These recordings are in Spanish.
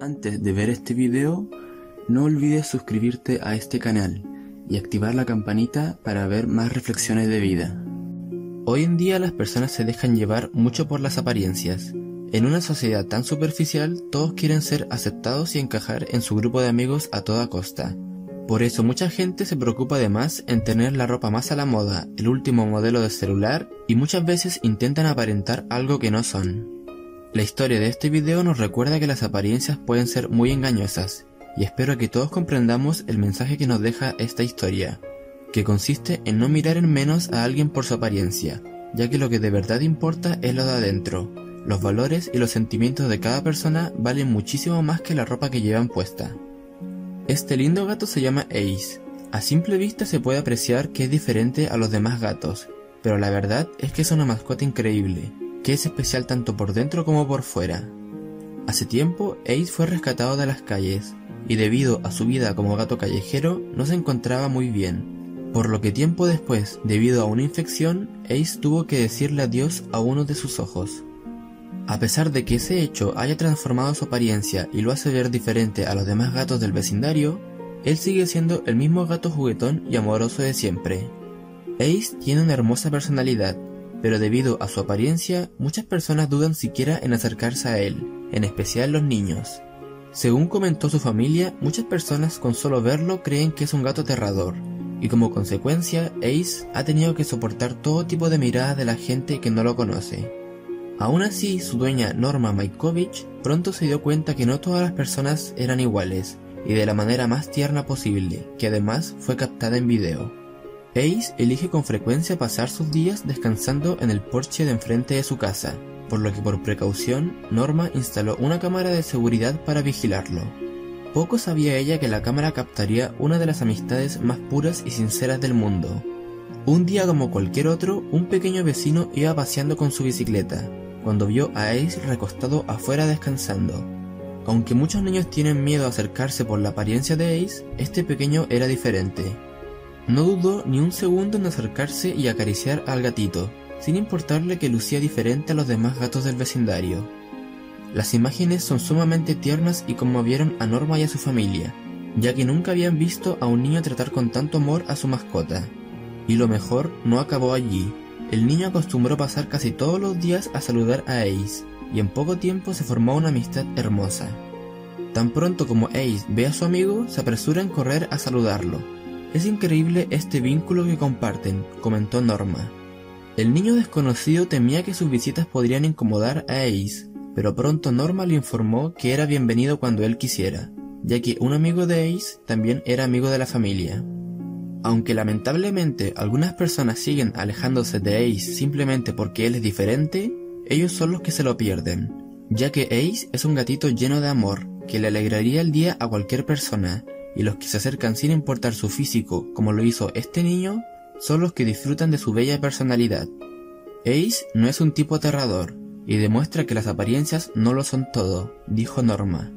Antes de ver este video, no olvides suscribirte a este canal y activar la campanita para ver más reflexiones de vida. Hoy en día las personas se dejan llevar mucho por las apariencias. En una sociedad tan superficial, todos quieren ser aceptados y encajar en su grupo de amigos a toda costa. Por eso mucha gente se preocupa además en tener la ropa más a la moda, el último modelo de celular y muchas veces intentan aparentar algo que no son. La historia de este video nos recuerda que las apariencias pueden ser muy engañosas y espero que todos comprendamos el mensaje que nos deja esta historia, que consiste en no mirar en menos a alguien por su apariencia, ya que lo que de verdad importa es lo de adentro. Los valores y los sentimientos de cada persona valen muchísimo más que la ropa que llevan puesta. Este lindo gato se llama Ace. A simple vista se puede apreciar que es diferente a los demás gatos, pero la verdad es que es una mascota increíble, que es especial tanto por dentro como por fuera. Hace tiempo, Ace fue rescatado de las calles, y debido a su vida como gato callejero no se encontraba muy bien, por lo que tiempo después, debido a una infección, Ace tuvo que decirle adiós a uno de sus ojos. A pesar de que ese hecho haya transformado su apariencia y lo hace ver diferente a los demás gatos del vecindario, él sigue siendo el mismo gato juguetón y amoroso de siempre. Ace tiene una hermosa personalidad, pero debido a su apariencia, muchas personas dudan siquiera en acercarse a él, en especial los niños. Según comentó su familia, muchas personas con solo verlo creen que es un gato aterrador, y como consecuencia, Ace ha tenido que soportar todo tipo de miradas de la gente que no lo conoce. Aún así, su dueña Norma Majkovic pronto se dio cuenta que no todas las personas eran iguales, y de la manera más tierna posible, que además fue captada en video. Ace elige con frecuencia pasar sus días descansando en el porche de enfrente de su casa, por lo que por precaución Norma instaló una cámara de seguridad para vigilarlo. Poco sabía ella que la cámara captaría una de las amistades más puras y sinceras del mundo. Un día como cualquier otro, un pequeño vecino iba paseando con su bicicleta, cuando vio a Ace recostado afuera descansando. Aunque muchos niños tienen miedo a acercarse por la apariencia de Ace, este pequeño era diferente. No dudó ni un segundo en acercarse y acariciar al gatito, sin importarle que lucía diferente a los demás gatos del vecindario. Las imágenes son sumamente tiernas y conmovieron a Norma y a su familia, ya que nunca habían visto a un niño tratar con tanto amor a su mascota. Y lo mejor no acabó allí. El niño acostumbró pasar casi todos los días a saludar a Ace, y en poco tiempo se formó una amistad hermosa. Tan pronto como Ace ve a su amigo, se apresura en correr a saludarlo, es increíble este vínculo que comparten, comentó Norma. El niño desconocido temía que sus visitas podrían incomodar a Ace, pero pronto Norma le informó que era bienvenido cuando él quisiera, ya que un amigo de Ace también era amigo de la familia. Aunque lamentablemente algunas personas siguen alejándose de Ace simplemente porque él es diferente, ellos son los que se lo pierden, ya que Ace es un gatito lleno de amor que le alegraría el día a cualquier persona y los que se acercan sin importar su físico, como lo hizo este niño, son los que disfrutan de su bella personalidad. Ace no es un tipo aterrador, y demuestra que las apariencias no lo son todo, dijo Norma.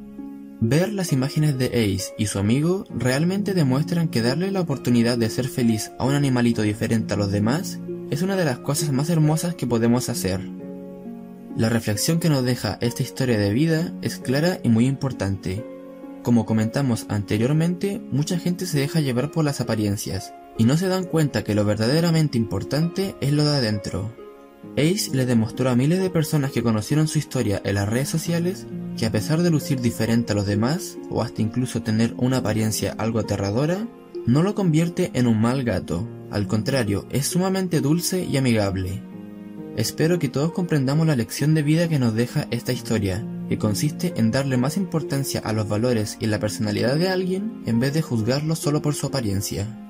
Ver las imágenes de Ace y su amigo realmente demuestran que darle la oportunidad de ser feliz a un animalito diferente a los demás es una de las cosas más hermosas que podemos hacer. La reflexión que nos deja esta historia de vida es clara y muy importante. Como comentamos anteriormente, mucha gente se deja llevar por las apariencias y no se dan cuenta que lo verdaderamente importante es lo de adentro. Ace le demostró a miles de personas que conocieron su historia en las redes sociales que a pesar de lucir diferente a los demás, o hasta incluso tener una apariencia algo aterradora, no lo convierte en un mal gato, al contrario, es sumamente dulce y amigable. Espero que todos comprendamos la lección de vida que nos deja esta historia, que consiste en darle más importancia a los valores y la personalidad de alguien en vez de juzgarlo solo por su apariencia.